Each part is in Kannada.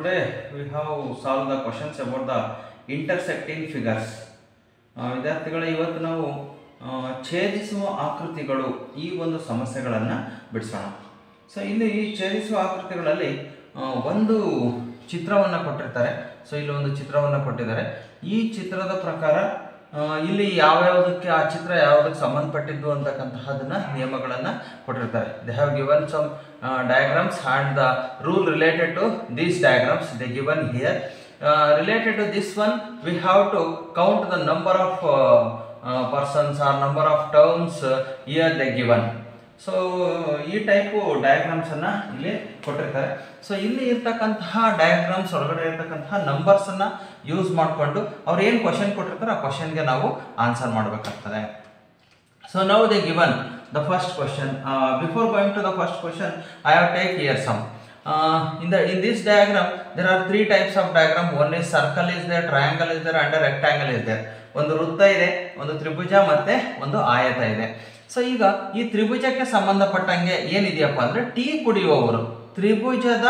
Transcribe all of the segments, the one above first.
today we have solved the questions about the intersecting figures. ವಿದ್ಯಾರ್ಥಿಗಳ, ಇವತ್ತು ನಾವು ಛೇದಿಸುವ ಆಕೃತಿಗಳು ಈ ಒಂದು ಸಮಸ್ಯೆಗಳನ್ನು ಬಿಡಿಸೋಣ. ಸೊ ಇಲ್ಲಿ ಈ ಛೇದಿಸುವ ಆಕೃತಿಗಳಲ್ಲಿ ಒಂದು ಚಿತ್ರವನ್ನು ಕೊಟ್ಟಿರ್ತಾರೆ. ಸೊ ಇಲ್ಲಿ ಒಂದು ಚಿತ್ರವನ್ನು ಕೊಟ್ಟಿದ್ದಾರೆ. ಈ ಚಿತ್ರದ ಪ್ರಕಾರ ಇಲ್ಲಿ ಯಾವ್ಯಾವುದಕ್ಕೆ ಆ ಚಿತ್ರ ಯಾವುದಕ್ಕೆ ಸಂಬಂಧಪಟ್ಟಿದ್ದು ಅಂತಕ್ಕಂತಹದನ್ನ ನಿಯಮಗಳನ್ನು ಕೊಟ್ಟಿರ್ತಾರೆ. They have given some diagrams and the rule related to these diagrams they given here related to this one we have to count the number of persons or number of terms here they given so ಈ ಟೈಪು ಡಯಾಗ್ರಾಮ್ಸನ್ನು ಇಲ್ಲಿ ಕೊಟ್ಟಿರ್ತಾರೆ. ಸೊ ಇಲ್ಲಿ ಇರ್ತಕ್ಕಂತಹ ಡಯಾಗ್ರಾಮ್ಸ್ ಒಳಗಡೆ ಇರ್ತಕ್ಕಂತಹ ನಂಬರ್ಸನ್ನು ಯೂಸ್ ಮಾಡಿಕೊಂಡು ಅವ್ರು ಏನು ಕ್ವಶನ್ ಕೊಟ್ಟಿರ್ತಾರೆ ಆ ಕ್ವಶನ್ಗೆ ನಾವು ಆನ್ಸರ್ ಮಾಡಬೇಕಾಗ್ತದೆ. So now they given the first question before going to the first question I have take here some in Uh, in the in this diagram, there are three types of diagram. One is circle is there, triangle is there, and a rectangle. ಒಂದು ವೃತ್ತ ಇದೆ ಒಂದು ತ್ರಿಭುಜ ಮತ್ತೆ ಒಂದು ಆಯತ ಇದೆ. ಸೊ ಈಗ ಈ ತ್ರಿಭುಜಕ್ಕೆ ಸಂಬಂಧಪಟ್ಟಂಗೆ ಏನಿದೆಯಪ್ಪ ಅಂದ್ರೆ ಟೀ ಕುಡಿಯುವವರು. ತ್ರಿಭುಜದ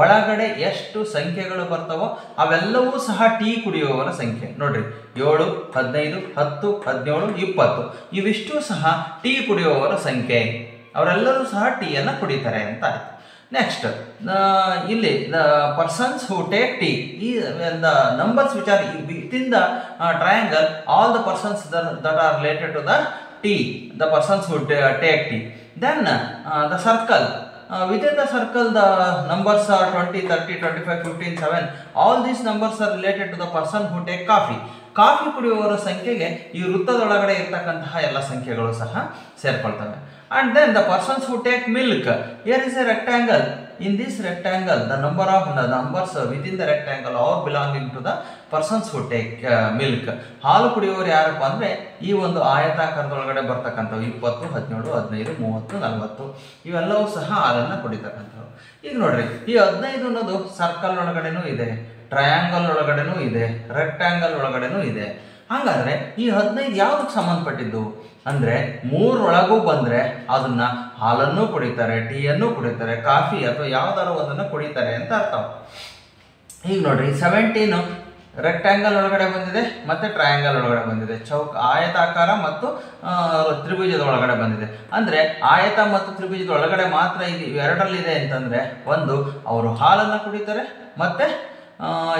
ಒಳಗಡೆ ಎಷ್ಟು ಸಂಖ್ಯೆಗಳು ಬರ್ತಾವೋ ಅವೆಲ್ಲವೂ ಸಹ ಟೀ ಕುಡಿಯುವವರ ಸಂಖ್ಯೆ. ನೋಡ್ರಿ, ಏಳು, ಹದಿನೈದು, ಹತ್ತು, ಹದಿನೇಳು, ಇಪ್ಪತ್ತು. ಇವಿಷ್ಟು ಸಹ ಟೀ ಕುಡಿಯುವವರ ಸಂಖ್ಯೆ. ಅವರೆಲ್ಲರೂ ಸಹ ಟೀಯನ್ನು ಕುಡಿತಾರೆ ಅಂತ ನೆಕ್ಸ್ಟ್ ಇಲ್ಲಿ the persons who take tea ಈ the numbers which are with in the triangle all the persons that are related to the tea would uh, take T. Then uh, the circle. Uh, within the circle, the numbers are 20, 30, 25, 15, 7. All these numbers are related to the person who take coffee. Coffee ಕುಡಿಯುವವರ ಸಂಖ್ಯೆಗೆ ಈ ವೃತ್ತದೊಳಗಡೆ ಇರ್ತಕ್ಕಂತಹ ಎಲ್ಲ ಸಂಖ್ಯೆಗಳು ಸಹ ಸೇರ್ಕೊಳ್ತವೆ and then the persons who take milk. Here is a rectangle. In this rectangle, the number of the numbers within in the rectangle belonging to the persons who take milk ಹಾಲು ಕುಡಿಯೋರು ಯಾರಪ್ಪ ಅಂದರೆ ಈ ಒಂದು ಆಯತಾಕಾರದೊಳಗಡೆ ಬರ್ತಕ್ಕಂಥವು ಇಪ್ಪತ್ತು ಹದಿನೇಳು ಹದಿನೈದು ಮೂವತ್ತು ನಲವತ್ತು. ಇವೆಲ್ಲವೂ ಸಹ ಹಾಲನ್ನು ಕುಡಿತಕ್ಕಂಥವು. ಈಗ ನೋಡ್ರಿ ಈ ಹದಿನೈದು ಅನ್ನೋದು ಸರ್ಕಲ್ ಒಳಗಡೆನೂ ಇದೆ ಟ್ರಯಾಂಗಲ್ ಒಳಗಡೆನೂ ಇದೆ ರೆಕ್ಟ್ಯಾಂಗಲ್ ಒಳಗಡೆನೂ ಇದೆ. ಹಾಗಾದ್ರೆ ಈ ಹದಿನೈದು ಯಾವ್ದಕ್ಕೆ ಸಂಬಂಧಪಟ್ಟಿದ್ದು? ಅಂದ್ರೆ ಮೂರೊಳಗೂ ಬಂದರೆ ಅದನ್ನು ಹಾಲನ್ನು ಕುಡಿತಾರೆ, ಟೀಯನ್ನು ಕುಡಿತಾರೆ, ಕಾಫಿ ಅಥವಾ ಯಾವ್ದಾದ್ರು ಒಂದನ್ನು ಕುಡಿತಾರೆ ಅಂತ ಅರ್ಥ. ಈಗ ನೋಡ್ರಿ ಸೆವೆಂಟೀನು ರೆಕ್ಟ್ಯಾಂಗಲ್ ಒಳಗಡೆ ಬಂದಿದೆ ಮತ್ತು ಟ್ರಯಾಂಗಲ್ ಒಳಗಡೆ ಬಂದಿದೆ. ಚೌಕ, ಆಯತಾಕಾರ ಮತ್ತು ತ್ರಿಭುಜದ ಒಳಗಡೆ ಬಂದಿದೆ. ಅಂದರೆ ಆಯತ ಮತ್ತು ತ್ರಿಭುಜದ ಒಳಗಡೆ ಮಾತ್ರ ಇದು ಎರಡರಲ್ಲಿದೆ ಅಂತಂದರೆ ಒಂದು ಅವರು ಹಾಲನ್ನು ಕುಡಿತಾರೆ, ಮತ್ತೆ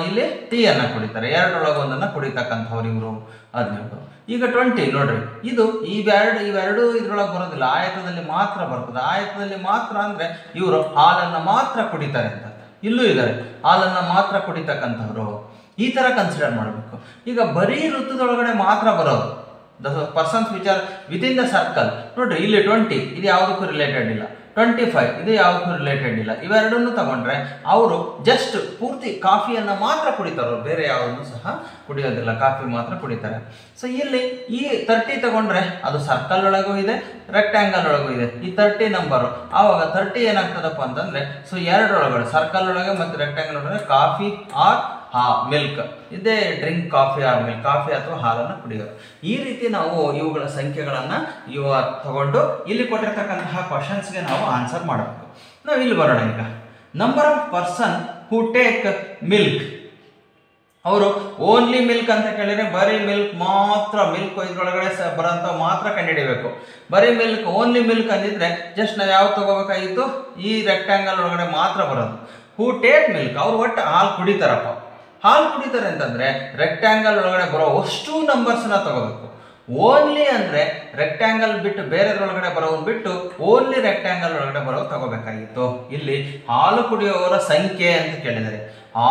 ಇಲ್ಲಿ ಟೀಯನ್ನು ಕುಡಿತಾರೆ. ಎರಡರೊಳಗೊಂದನ್ನು ಕುಡಿತಕ್ಕಂಥವ್ರು ಇವರು. ಹದಿನೆಂಟು. ಈಗ ಟ್ವೆಂಟಿ ನೋಡ್ರಿ. ಇದು ಇವೆರಡು ಇವೆರಡು ಇದ್ರೊಳಗೆ ಬರೋದಿಲ್ಲ. ಆಯತದಲ್ಲಿ ಮಾತ್ರ ಬರ್ತದೆ. ಆಯತದಲ್ಲಿ ಮಾತ್ರ ಅಂದ್ರೆ ಇವರು ಹಾಲನ್ನು ಮಾತ್ರ ಕುಡಿತಾರೆ ಅಂತ. ಇಲ್ಲೂ ಇದ್ದಾರೆ ಹಾಲನ್ನು ಮಾತ್ರ ಕುಡಿತಕ್ಕಂಥವ್ರು. ಈ ಥರ ಕನ್ಸಿಡರ್ ಮಾಡಬೇಕು. ಈಗ ಬರೀ ಋತುದೊಳಗಡೆ ಮಾತ್ರ ಬರೋದು. The persons which are with in the circle ನೋಡ್ರಿ, ಇಲ್ಲಿ ಟ್ವೆಂಟಿ ಇದು ಯಾವುದಕ್ಕೂ ರಿಲೇಟೆಡ್ ಇಲ್ಲ. ಟ್ವೆಂಟಿ ಫೈವ್ ಇದು ಯಾವುದಕ್ಕೂ ರಿಲೇಟೆಡ್ ಇಲ್ಲ. ಇವೆರಡನ್ನು ತಗೊಂಡ್ರೆ ಅವರು ಜಸ್ಟ್ ಪೂರ್ತಿ ಕಾಫಿಯನ್ನು ಮಾತ್ರ ಕುಡಿತಾರೆ. ಬೇರೆ ಯಾವುದನ್ನು ಸಹ ಕುಡಿಯೋದಿಲ್ಲ. ಕಾಫಿ ಮಾತ್ರ ಕುಡಿತಾರೆ. ಸೊ ಇಲ್ಲಿ ಈ ತರ್ಟಿ ತಗೊಂಡ್ರೆ ಅದು ಸರ್ಕಲ್ ಒಳಗೂ ಇದೆ ರೆಕ್ಟ್ಯಾಂಗಲ್ ಒಳಗೂ ಇದೆ. ಈ ತರ್ಟಿ ನಂಬರು ಆವಾಗ ತರ್ಟಿ ಏನಾಗ್ತದಪ್ಪ ಅಂತಂದ್ರೆ ಸೊ ಎರಡರೊಳಗಡೆ ಸರ್ಕಲ್ ಒಳಗೆ ಮತ್ತು ರೆಕ್ಟ್ಯಾಂಗಲ್ ಒಳಗೆ ಕಾಫಿ ಆರ್ ಹಾ ಮಿಲ್ಕ್ ಇದೇ drink coffee or milk coffee ಅಥವಾ ಹಾಲನ್ನು ಕುಡಿಯೋದು ಈ ರೀತಿ ನಾವು ಇವುಗಳ ಸಂಖ್ಯೆಗಳನ್ನು ಇವ ತಗೊಂಡು ಇಲ್ಲಿ ಕೊಟ್ಟಿರ್ತಕ್ಕಂತಹ ಕ್ವಶನ್ಸ್ಗೆ ನಾವು ಆನ್ಸರ್ ಮಾಡಬೇಕು. ನಾವು ಇಲ್ಲಿ ಬರೋಣ ಈಗ. Number of person who take milk ಅವರು ಓನ್ಲಿ ಮಿಲ್ಕ್ ಅಂತ ಕೇಳಿದ್ರೆ ಬರೀ ಮಿಲ್ಕ್ ಮಾತ್ರ ಮಿಲ್ಕ್ ಇದ್ರೊಳಗಡೆ ಸ ಬರೋಂಥ ಮಾತ್ರ ಕಂಡುಹಿಡಿಬೇಕು. ಬರೀ ಮಿಲ್ಕ್ ಓನ್ಲಿ ಮಿಲ್ಕ್ ಅಂದಿದ್ರೆ ಜಸ್ಟ್ ನಾವು ಯಾವ್ದು ತಗೋಬೇಕಾಗಿತ್ತು? ಈ ರೆಕ್ಟ್ಯಾಂಗಲ್ ಒಳಗಡೆ ಮಾತ್ರ ಬರೋದು. ಹೂ ಟೇಕ್ ಮಿಲ್ಕ್ ಅವ್ರು ಒಟ್ಟು ಹಾಲು ಕುಡಿತಾರಪ್ಪ. ಹಾಲು ಕುಡಿತಾರೆ ಅಂತಂದ್ರೆ ರೆಕ್ಟ್ಯಾಂಗಲ್ ಒಳಗಡೆ ಬರೋ ಅಷ್ಟು ನಂಬರ್ಸ್ನ ತಗೋಬೇಕು. ಓನ್ಲಿ ಅಂದ್ರೆ ರೆಕ್ಟ್ಯಾಂಗಲ್ ಬಿಟ್ಟು ಬೇರೆದ್ರೊಳಗಡೆ ಬರೋನ್ ಬಿಟ್ಟು ಓನ್ಲಿ ರೆಕ್ಟ್ಯಾಂಗಲ್ ಒಳಗಡೆ ಬರೋ ತಗೋಬೇಕಾಗಿತ್ತು. ಇಲ್ಲಿ ಹಾಲು ಕುಡಿಯುವವರ ಸಂಖ್ಯೆ ಅಂತ ಕೇಳಿದರೆ ಆ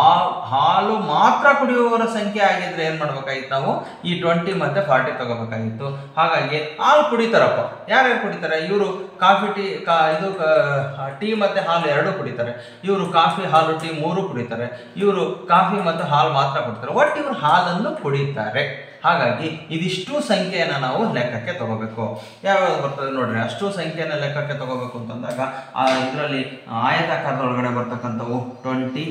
ಹಾಲು ಮಾತ್ರ ಕುಡಿಯುವವರ ಸಂಖ್ಯೆ ಆಗಿದ್ರೆ ಏನ್ ಮಾಡ್ಬೇಕಾಗಿತ್ತು ನಾವು? ಈ ಟ್ವೆಂಟಿ ಮತ್ತೆ ಫಾರ್ಟಿ ತಗೋಬೇಕಾಗಿತ್ತು. ಹಾಗಾಗಿ ಹಾಲು ಕುಡಿತಾರಪ್ಪ. ಯಾರ್ಯಾರು ಕುಡಿತಾರೆ? ಇವರು ಕಾಫಿ, ಟೀ, ಕಾ, ಇದು ಟೀ ಮತ್ತೆ ಹಾಲು ಎರಡೂ ಕುಡಿತಾರೆ. ಇವರು ಕಾಫಿ, ಹಾಲು, ಟೀ ಮೂರು ಕುಡಿತಾರೆ. ಇವರು ಕಾಫಿ ಮತ್ತು ಹಾಲು ಮಾತ್ರ ಕುಡಿತಾರೆ. ಒಟ್ಟು ಇವರು ಹಾಲನ್ನು ಕುಡಿತಾರೆ. ಹಾಗಾಗಿ ಇದಿಷ್ಟು ಸಂಖ್ಯೆಯನ್ನು ನಾವು ಲೆಕ್ಕಕ್ಕೆ ತಗೋಬೇಕು. ಯಾವ್ಯಾವ ಬರ್ತದೆ ನೋಡ್ರಿ. ಅಷ್ಟು ಸಂಖ್ಯೆಯನ್ನು ಲೆಕ್ಕಕ್ಕೆ ತಗೋಬೇಕು ಅಂತಂದಾಗ ಇದರಲ್ಲಿ ಆಯತಾಕಾರದೊಳಗಡೆ ಬರ್ತಕ್ಕಂಥವು twenty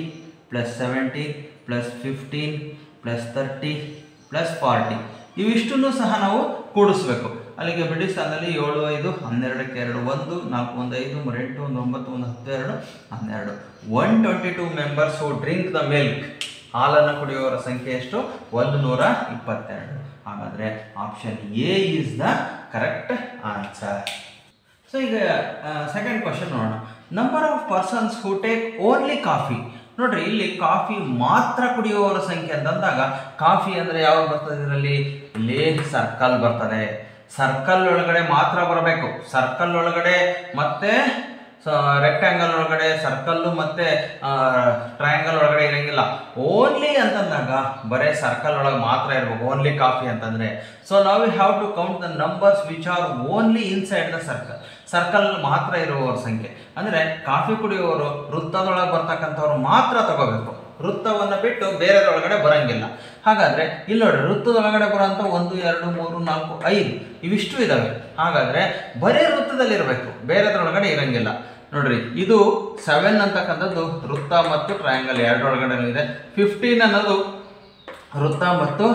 plus seventy plus fifteen plus thirty plus forty ಇವಿಷ್ಟನ್ನು ಸಹ ನಾವು ಕೂಡಿಸ್ಬೇಕು. ಅಲ್ಲಿಗೆ ಬ್ರಿಟಿಷ್ ಸ್ಥಾನದಲ್ಲಿ ಏಳು, ಐದು, ಹನ್ನೆರಡಕ್ಕೆ ಎರಡು, ಒಂದು, ನಾಲ್ಕು, ಒಂದು, ಐದು, ಮೂರು, ಎಂಟು, ಒಂದು, ಒಂಬತ್ತು, ಒಂದು, ಹತ್ತು, ಎರಡು, ಹನ್ನೆರಡು. One twenty two members drink the milk ಹಾಲನ್ನು ಕುಡಿಯುವವರ ಸಂಖ್ಯೆ ಎಷ್ಟು? ಒಂದು ನೂರ ಇಪ್ಪತ್ತೆರಡು. ಹಾಗಾದರೆ option A is the correct answer so ಈಗ ಸೆಕೆಂಡ್ ಕ್ವಶನ್ ನೋಡೋಣ. Number of persons who take only coffee ನೋಡ್ರಿ, ಇಲ್ಲಿ ಕಾಫಿ ಮಾತ್ರ ಕುಡಿಯುವವರ ಸಂಖ್ಯೆ ಅಂತಂದಾಗ ಕಾಫಿ ಅಂದರೆ ಯಾವಾಗ ಬರ್ತದೆ ಇದರಲ್ಲಿ? ಲೇ ಸರ್ಕಲ್ ಬರ್ತದೆ. ಸರ್ಕಲ್ ಒಳಗಡೆ ಮಾತ್ರ ಬರಬೇಕು. ಸರ್ಕಲ್ ಒಳಗಡೆ ಮತ್ತೆ ರೆಕ್ಟ್ಯಾಂಗಲ್ ಒಳಗಡೆ ಸರ್ಕಲ್ಲು ಮತ್ತೆ ಟ್ರಯಾಂಗಲ್ ಒಳಗಡೆ ಇರಂಗಿಲ್ಲ. ಓನ್ಲಿ ಅಂತಂದಾಗ ಬರೇ ಸರ್ಕಲ್ ಒಳಗೆ ಮಾತ್ರ ಇರಬೇಕು. ಓನ್ಲಿ ಕಾಫಿ ಅಂತಂದ್ರೆ. ಸೊ ನಾವು have to count the numbers which are only inside the circle circle ಮಾತ್ರ ಇರುವವರ ಸಂಖ್ಯೆ. ಅಂದ್ರೆ ಕಾಫಿ ಕುಡಿಯುವವರು ವೃತ್ತದೊಳಗೆ ಬರ್ತಕ್ಕಂಥವ್ರು ಮಾತ್ರ ತಗೋಬೇಕು. ವೃತ್ತವನ್ನು ಬಿಟ್ಟು ಬೇರೆದೊಳಗಡೆ ಬರಂಗಿಲ್ಲ. ಹಾಗಾದ್ರೆ ಇಲ್ಲಿ ನೋಡಿ ವೃತ್ತದೊಳಗಡೆ ಬರೋಂಥ ಒಂದು, ಎರಡು, ಮೂರು, ನಾಲ್ಕು, ಐದು ಇವಿಷ್ಟು ಇದಾವೆ. ಹಾಗಾದ್ರೆ ಬರೀ ವೃತ್ತದಲ್ಲಿ ಇರಬೇಕು ಬೇರೆದ್ರೊಳಗಡೆ ಇರಂಗಿಲ್ಲ. ನೋಡ್ರಿ, ಇದು ಸೆವೆನ್ ಅಂತಕ್ಕಂಥದ್ದು ವೃತ್ತ ಮತ್ತು ಟ್ರಯಾಂಗಲ್ ಎರಡರೊಳಗಡೆ ಇದೆ. ಫಿಫ್ಟೀನ್ ಅನ್ನೋದು ವೃತ್ತ ಮತ್ತು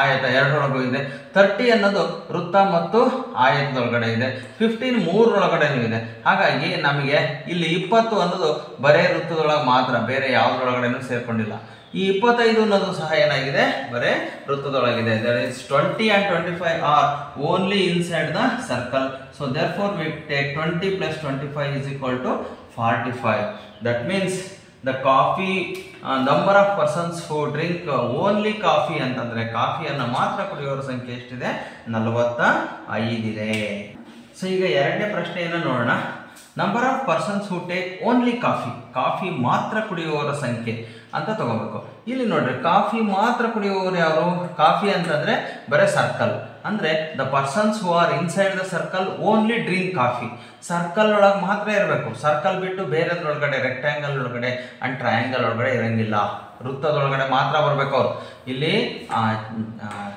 ಆಯತ, ಎರಡರೊಳಗೂ ಇದೆ. ತರ್ಟಿ ಅನ್ನೋದು ವೃತ್ತ ಮತ್ತು ಆಯತದೊಳಗಡೆ ಇದೆ. ಫಿಫ್ಟೀನ್ ಮೂರರೊಳಗಡೆನೂ ಇದೆ. ಹಾಗಾಗಿ ನಮಗೆ ಇಲ್ಲಿ ಇಪ್ಪತ್ತು ಅನ್ನೋದು ಬರೇ ವೃತ್ತದೊಳಗೆ ಮಾತ್ರ, ಬೇರೆ ಯಾವುದ್ರೊಳಗಡೆನೂ ಸೇರ್ಕೊಂಡಿಲ್ಲ. ಈ ಇಪ್ಪತ್ತೈದು ಅನ್ನೋದು ಸಹ ಏನಾಗಿದೆ? ಬರೇ ವೃತ್ತದೊಳಗಿದೆ. That is twenty and twenty five are only inside the circle so therefore we take twenty plus twenty five is equal to forty five that means the coffee number of persons who drink only coffee ಅಂತಂದ್ರೆ ಕಾಫಿಯನ್ನು ಮಾತ್ರ ಕುಡಿಯೋರ ಸಂಖ್ಯೆ ಎಷ್ಟಿದೆ? ನಲವತ್ತ ಐದಿದೆ ಸೊ ಈಗ ಎರಡನೇ ಪ್ರಶ್ನೆಯನ್ನು ನೋಡೋಣ. Number of persons who take only coffee coffee ಮಾತ್ರ ಕುಡಿಯುವವರ ಸಂಖ್ಯೆ. ಅಂತ ತಗೋಬೇಕು. ಇಲ್ಲಿ ನೋಡ್ರಿ, ಕಾಫಿ ಮಾತ್ರ ಕುಡಿಯುವವರು ಯಾರು? ಕಾಫಿ ಅಂತಂದ್ರೆ ಬರೀ ಸರ್ಕಲ್. ಅಂದ್ರೆ the persons who are inside the circle only drink coffee circle ಒಳಗೆ ಮಾತ್ರ ಇರಬೇಕು. ಸರ್ಕಲ್ ಬಿಟ್ಟು ಬೇರೆದ್ರೊಳಗಡೆ ರೆಕ್ಟ್ಯಾಂಗಲ್ ಒಳಗಡೆ ಅಂಡ್ ಟ್ರಯಾಂಗಲ್ ಒಳಗಡೆ ಇರಂಗಿಲ್ಲ. ವೃತ್ತದೊಳಗಡೆ ಮಾತ್ರ ಬರಬೇಕು ಅವ್ರು. ಇಲ್ಲಿ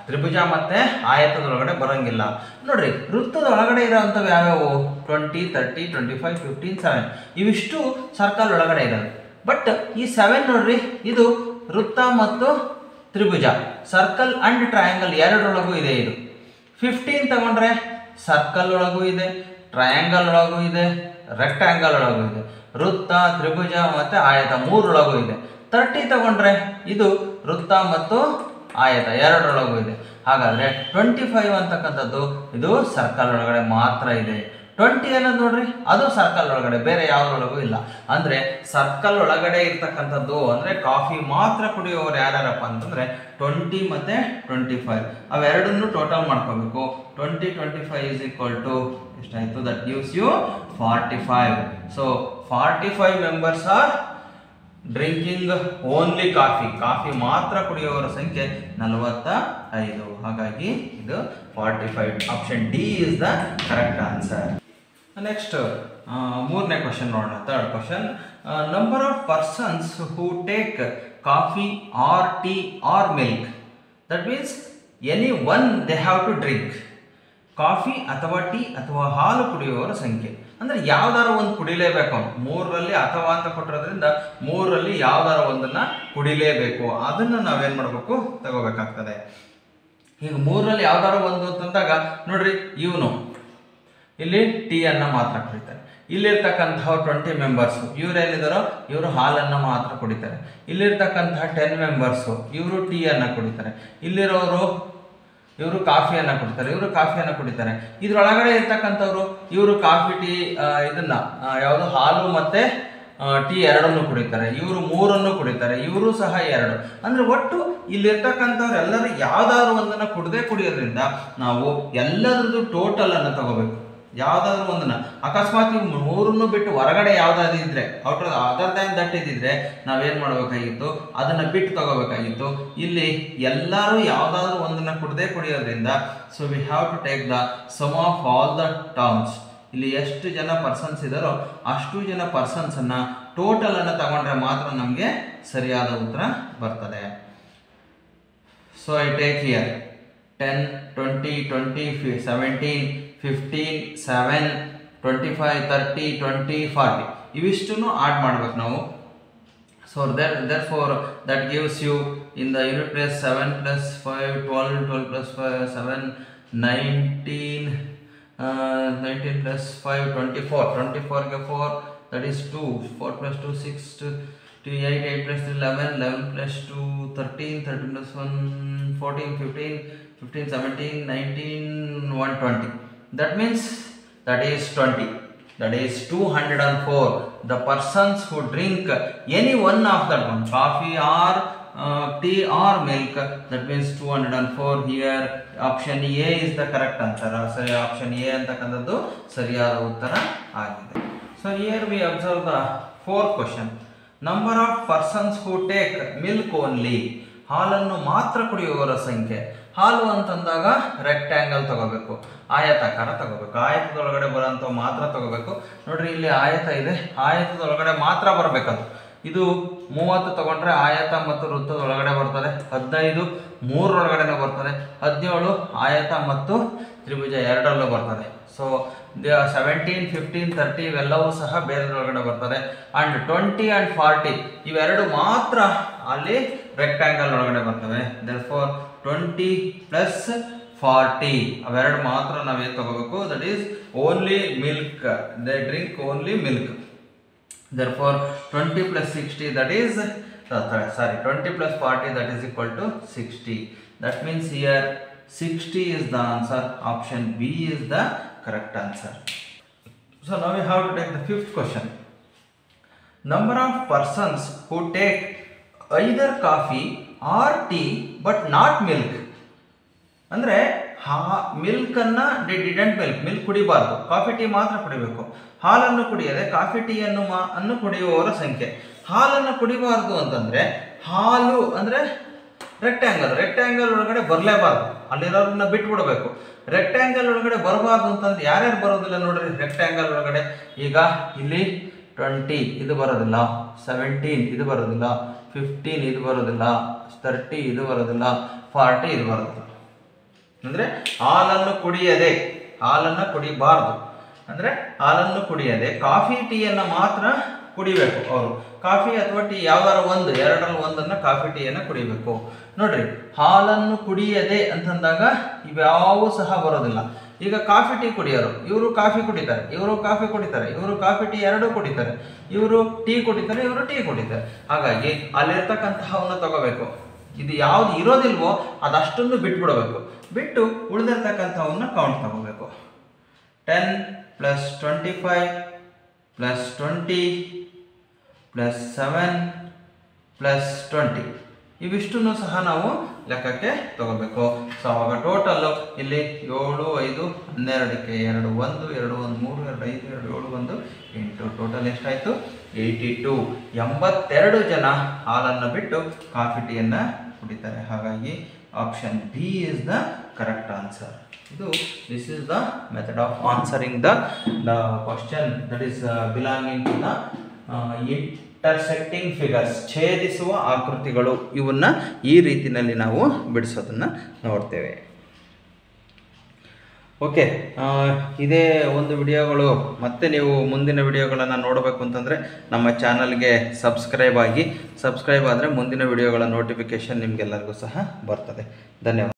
ತ್ರಿಭುಜ ಮತ್ತೆ ಆಯತದೊಳಗಡೆ ಬರಂಗಿಲ್ಲ. ನೋಡ್ರಿ, ವೃತ್ತದ ಒಳಗಡೆ ಇರೋವಂಥವು ಯಾವ್ಯಾವು? Twenty thirty twenty five fifteen seven ಇವಿಷ್ಟು ಸರ್ಕಲ್ ಒಳಗಡೆ ಇದಾವೆ ಬಟ್ ಈ ಸೆವೆನ್ ನೋಡ್ರಿ, ಇದು ವೃತ್ತ ಮತ್ತು ತ್ರಿಭುಜ. ಸರ್ಕಲ್ ಅಂಡ್ ಟ್ರಯಾಂಗಲ್ ಎರಡರೊಳಗೂ ಇದೆ ಇದು. ಫಿಫ್ಟೀನ್ ತಗೊಂಡ್ರೆ ಸರ್ಕಲ್ ಒಳಗೂ ಇದೆ ಟ್ರಯಾಂಗಲ್ ಒಳಗೂ ಇದೆ ರೆಕ್ಟ್ಯಾಂಗಲ್ ಒಳಗೂ ಇದೆ. ವೃತ್ತ, ತ್ರಿಭುಜ ಮತ್ತು ಆಯತ ಮೂರೊಳಗೂ ಇದೆ. ತರ್ಟಿ ತಗೊಂಡ್ರೆ ಇದು ವೃತ್ತ ಮತ್ತು ಆಯತ ಎರಡರೊಳಗೂ ಇದೆ. ಹಾಗಾದ್ರೆ ಟ್ವೆಂಟಿ ಫೈವ್ ಅಂತಕ್ಕಂಥದ್ದು ಇದು ಸರ್ಕಲ್ ಒಳಗಡೆ ಮಾತ್ರ ಇದೆ. ಟ್ವೆಂಟಿ ಅನ್ನೋದು ನೋಡ್ರಿ? ಅದು ಸರ್ಕಲ್ ಒಳಗಡೆ, ಬೇರೆ ಯಾವ್ದ್ರೊಳಗೂ ಇಲ್ಲ. ಅಂದ್ರೆ ಸರ್ಕಲ್ ಒಳಗಡೆ ಇರ್ತಕ್ಕಂಥದ್ದು ಅಂದ್ರೆ ಕಾಫಿ ಮಾತ್ರ ಕುಡಿಯೋರು ಯಾರ್ಯಾರಪ್ಪ ಅಂತಂದ್ರೆ ಟ್ವೆಂಟಿ ಮತ್ತೆ ಟ್ವೆಂಟಿ ಫೈವ್ ಅವೆರಡನ್ನು ಟೋಟಲ್ ಮಾಡ್ಕೋಬೇಕು. Twenty twenty five is equal to ಎಷ್ಟಾಯ್ತು? That gives you forty five so forty five members are drinking only coffee coffee ಮಾತ್ರ ಕುಡಿಯುವವರ ಸಂಖ್ಯೆ ನಲವತ್ತ ಐದು ಹಾಗಾಗಿ ಇದು forty five option D is the correct answer next ಮೂರನೇ ಕ್ವಶನ್ ನೋಡೋಣ. Third question number of persons who take coffee or tea or milk that means any one they have to drink coffee ಅಥವಾ ಟೀ ಅಥವಾ ಹಾಲು ಕುಡಿಯುವವರ ಸಂಖ್ಯೆ. ಅಂದರೆ ಯಾವ್ದಾರ ಒಂದು ಕುಡಿಲೇಬೇಕು. ಅವನು ಮೂರರಲ್ಲಿ ಅಥವಾ ಅಂತ ಕೊಟ್ಟಿರೋದ್ರಿಂದ ಮೂರರಲ್ಲಿ ಯಾವ್ದಾರ ಒಂದನ್ನು ಕುಡಿಲೇಬೇಕು. ಅದನ್ನು ನಾವೇನು ಮಾಡಬೇಕು? ತಗೋಬೇಕಾಗ್ತದೆ. ಈಗ ಮೂರರಲ್ಲಿ ಯಾವ್ದಾರ ಒಂದು ಅಂತಂದಾಗ ನೋಡ್ರಿ, ಇವನು. ಇಲ್ಲಿ ಟೀ ಅನ್ನ ಮಾತ್ರ ಕುಡಿತಾರೆ. ಇಲ್ಲಿರ್ತಕ್ಕಂತಹ ಟ್ವೆಂಟಿ ಮೆಂಬರ್ಸ್ ಇವ್ರು ಏನಿದಾರೋ ಇವರು ಹಾಲನ್ನು ಮಾತ್ರ ಕುಡಿತಾರೆ. ಇಲ್ಲಿರ್ತಕ್ಕಂತಹ ಟೆನ್ ಮೆಂಬರ್ಸು ಇವರು ಟೀ ಅನ್ನ ಕುಡಿತಾರೆ. ಇಲ್ಲಿರೋರು, ಇವರು ಕಾಫಿಯನ್ನು ಕುಡಿತಾರೆ. ಇವರು ಕಾಫಿಯನ್ನು ಕುಡಿತಾರೆ. ಇದ್ರೊಳಗಡೆ ಇರ್ತಕ್ಕಂಥವ್ರು, ಇವರು ಕಾಫಿ ಟೀ ಇದನ್ನ ಯಾವುದು ಹಾಲು ಮತ್ತೆ ಟೀ ಎರಡನ್ನು ಕುಡಿತಾರೆ. ಇವರು ಮೂರನ್ನು ಕುಡಿತಾರೆ. ಇವರು ಸಹ ಎರಡು. ಅಂದ್ರೆ ಒಟ್ಟು ಇಲ್ಲಿರ್ತಕ್ಕಂಥವ್ರು ಎಲ್ಲರೂ ಯಾವ್ದಾದ್ರು ಒಂದನ್ನ ಕುಡದೆ ಕುಡಿಯೋದ್ರಿಂದ ನಾವು ಎಲ್ಲರದ್ದು ಟೋಟಲ್ ಅನ್ನು ತಗೋಬೇಕು. ಯಾವ್ದಾದ್ರು ಒಂದನ್ನ. ಅಕಸ್ಮಾತ್ ನೀವು ಮೂರನ್ನು ಬಿಟ್ಟು ಹೊರಗಡೆ ಯಾವುದಾದ್ರು ಇದ್ರೆ ಔಟರ್ ಅದರ್ ದ್ಯಾನ್ ದಟ್ ಇದ್ದಿದ್ರೆ ನಾವೇನ್ ಮಾಡಬೇಕಾಗಿತ್ತು? ಅದನ್ನ ಬಿಟ್ಟು ತಗೋಬೇಕಾಗಿತ್ತು. ಇಲ್ಲಿ ಎಲ್ಲರೂ ಯಾವುದಾದ್ರೂ ಒಂದನ್ನ ಕುಡದೆ ಕುಡಿಯೋದ್ರಿಂದ so we have to take the sum of all the terms ಇಲ್ಲಿ ಎಷ್ಟು ಜನ ಪರ್ಸನ್ಸ್ ಇದ್ದಾರೋ ಅಷ್ಟು ಜನ ಪರ್ಸನ್ಸ್ ಟೋಟಲನ್ನು ತಗೊಂಡ್ರೆ ಮಾತ್ರ ನಮಗೆ ಸರಿಯಾದ ಉತ್ತರ ಬರ್ತದೆ. So I take here ten twenty twenty fif seventeen 15, 7, 25, 30, 20, 40. You wish to know add mark now. So that, therefore that gives you in the unit place 7 plus 5, 12, plus 5, 7, 19, uh, 19 plus 5, 24, 24 ke 4, that is 2, 4 plus 2, 6, 2, 2 8, 8 plus 3, 11, 11 plus 2, 13, 13 plus 14, 15, 15, 17, 19, 120. that means that is 20 that is 204 the persons who drink any one of that one coffee or uh, tea or milk that means 204 here option a is the correct answer so option a ಅಂತಕ್ಕಂಥದ್ದು ಸರಿಯಾದ uttara agide so here we observe the fourth question number of persons who take milk only ಹಾಲನ್ನು ಮಾತ್ರ ಕುಡಿಯುವವರ ಸಂಖ್ಯೆ. ಹಾಲು ಅಂತಂದಾಗ ರೆಕ್ಟ್ಯಾಂಗಲ್ ತಗೋಬೇಕು. ಆಯತಾಕಾರ ತಗೋಬೇಕು. ಆಯತದೊಳಗಡೆ ಬರೋಂಥ ಮಾತ್ರ ತಗೋಬೇಕು. ನೋಡ್ರಿ, ಇಲ್ಲಿ ಆಯತ ಇದೆ. ಆಯತದೊಳಗಡೆ ಮಾತ್ರ ಬರಬೇಕದು. ಇದು ಮೂವತ್ತು ತಗೊಂಡ್ರೆ ಆಯತ ಮತ್ತು ವೃತ್ತದ ಒಳಗಡೆ ಬರ್ತದೆ. ಹದಿನೈದು, ಮೂರರೊಳಗಡೆನೂ ಬರ್ತದೆ. ಹದಿನೇಳು, ಆಯತ ಮತ್ತು ತ್ರಿಭುಜ ಎರಡರಲ್ಲೂ ಬರ್ತದೆ. ಸೊ ಸೆವೆಂಟೀನ್ ಫಿಫ್ಟೀನ್ ತರ್ಟಿ ಇವೆಲ್ಲವೂ ಸಹ ಬೇರೆದ್ರೊಳಗಡೆ ಬರ್ತದೆ. ಆ್ಯಂಡ್ ಟ್ವೆಂಟಿ ಆ್ಯಂಡ್ ಫಾರ್ಟಿ ಇವೆರಡು ಮಾತ್ರ ಅಲ್ಲಿ ರೆಕ್ಟ್ಯಾಂಗಲ್ ಒಳಗಡೆ ಬರ್ತವೆ. Therefore twenty plus forty ಅವೆರಡು ಮಾತ್ರ ನಾವೇನು ತಗೋಬೇಕು. That is only milk they drink only milk 20 plus 60 that is uh, th- sorry 20 plus 40 that is equal to 60 that means here 60 is the answer. Option b is the correct answer so now we have to take the fifth question number of persons who take either coffee or tea but not milk ಅಂದರೆ ಹಾ ಮಿಲ್ಕನ್ನು ಡಿಡೆಂಟ್ ಮಿಲ್ಕ್ ಮಿಲ್ಕ್ ಕುಡಿಬಾರ್ದು ಕಾಫಿ ಟೀ ಮಾತ್ರ ಕುಡಿಬೇಕು ಹಾಲನ್ನು ಕುಡಿಯದೆ ಕಾಫಿ ಟೀಯನ್ನು ಮಾ ಅನ್ನು ಕುಡಿಯುವವರ ಸಂಖ್ಯೆ ಹಾಲನ್ನು ಕುಡಿಬಾರ್ದು ಅಂತಂದರೆ ಹಾಲು ಅಂದರೆ ರೆಕ್ಟ್ಯಾಂಗಲ್ ರೆಕ್ಟ್ಯಾಂಗಲ್ ಒಳಗಡೆ ಬರಲೇಬಾರ್ದು. ಅಲ್ಲಿರೋರನ್ನ ಬಿಟ್ಬಿಡ್ಬೇಕು. ರೆಕ್ಟ್ಯಾಂಗಲ್ ಒಳಗಡೆ ಬರಬಾರ್ದು ಅಂತಂದ್ರೆ ಯಾರ್ಯಾರು ಬರೋದಿಲ್ಲ ನೋಡ್ರಿ. ರೆಕ್ಟ್ಯಾಂಗಲ್ ಒಳಗಡೆ ಈಗ ಇಲ್ಲಿ ಟ್ವೆಂಟಿ ಇದು ಬರೋದಿಲ್ಲ. ಸೆವೆಂಟೀನ್ ಇದು ಬರೋದಿಲ್ಲ. ಫಿಫ್ಟೀನ್ ಇದು ಬರೋದಿಲ್ಲ. ತರ್ಟಿ ಇದು ಬರೋದಿಲ್ಲ. ಫಾರ್ಟಿ ಇದು ಬರೋದಿಲ್ಲ. ಅಂದರೆ ಹಾಲನ್ನು ಕುಡಿಯದೆ, ಹಾಲನ್ನು ಕುಡಿಬಾರ್ದು. ಅಂದರೆ ಹಾಲನ್ನು ಕುಡಿಯದೆ, ಕಾಫಿ ಟೀಯನ್ನು ಮಾತ್ರ ಕುಡಿಬೇಕು ಅವರು ಕಾಫಿ ಅಥವಾ ಟೀ ಯಾವ್ದಾರ ಒಂದು, ಎರಡರಲ್ಲಿ ಒಂದನ್ನು ಕಾಫಿ ಟೀಯನ್ನು ಕುಡಿಬೇಕು. ನೋಡ್ರಿ, ಹಾಲನ್ನು ಕುಡಿಯದೆ ಅಂತಂದಾಗ ಇವ್ಯಾವೂ ಸಹ ಬರೋದಿಲ್ಲ. ಈಗ ಕಾಫಿ ಟೀ ಕುಡಿಯೋರು, ಇವರು ಕಾಫಿ ಕುಡಿತಾರೆ, ಇವರು ಕಾಫಿ ಕುಡಿತಾರೆ, ಇವರು ಕಾಫಿ ಟೀ ಎರಡೂ ಕುಡಿತಾರೆ, ಇವರು ಟೀ ಕುಡಿತಾರೆ, ಇವರು ಟೀ ಕುಡಿತಾರೆ. ಹಾಗಾಗಿ ಅಲ್ಲಿರ್ತಕ್ಕಂತಹವನ್ನು ತಗೋಬೇಕು. ಇದು ಯಾವ್ದು ಇರೋದಿಲ್ವೋ ಅದಷ್ಟನ್ನು ಬಿಟ್ಬಿಡಬೇಕು. ಬಿಟ್ಟು ಉಳಿದಿರ್ತಕ್ಕಂಥವನ್ನ ಕೌಂಟ್ ತಗೋಬೇಕು. Ten plus twenty five plus twenty plus seven plus twenty ಇವಿಷ್ಟನ್ನು ಸಹ ನಾವು ಲೆಕ್ಕಕ್ಕೆ ತಗೋಬೇಕು. ಸೊ ಅವಾಗ ಟೋಟಲ್ಲು ಇಲ್ಲಿ ಏಳು, ಐದು, ಹನ್ನೆರಡಕ್ಕೆ ಎರಡು, ಒಂದು ಎರಡು, ಒಂದು, ಮೂರು, ಎರಡು, ಐದು, ಎರಡು, ಏಳು, ಒಂದು, ಎಂಟು. ಟೋಟಲ್ ಎಷ್ಟಾಯಿತು? ಏಯ್ಟಿ ಟು ಎಂಬತ್ತೆರಡು ಜನ ಹಾಲನ್ನು ಬಿಟ್ಟು ಕಾಫಿ ಟೀಯನ್ನು ಕುಡಿತಾರೆ. ಹಾಗಾಗಿ option B is the correct answer ಇದು this is the method of answering the the question that is belonging to the intersecting figures ಛೇದಿಸುವ ಆಕೃತಿಗಳು. ಇವನ್ನ ಈ ರೀತಿಯಲ್ಲಿ ನಾವು ಬಿಡಿಸೋದನ್ನು ನೋಡ್ತೇವೆ. ಓಕೆ ಇದೇ ಒಂದು ವಿಡಿಯೋಗಳು, ಮತ್ತೆ ನೀವು ಮುಂದಿನ ವಿಡಿಯೋಗಳನ್ನು ನೋಡಬೇಕು ಅಂತಂದರೆ ನಮ್ಮ ಚಾನಲ್ಗೆ ಸಬ್ಸ್ಕ್ರೈಬ್ ಆಗಿ, ಸಬ್ಸ್ಕ್ರೈಬ್ ಆದರೆ ಮುಂದಿನ ವಿಡಿಯೋಗಳ ನೋಟಿಫಿಕೇಷನ್ ನಿಮಗೆಲ್ಲರಿಗೂ ಸಹ ಬರ್ತದೆ. ಧನ್ಯವಾದ.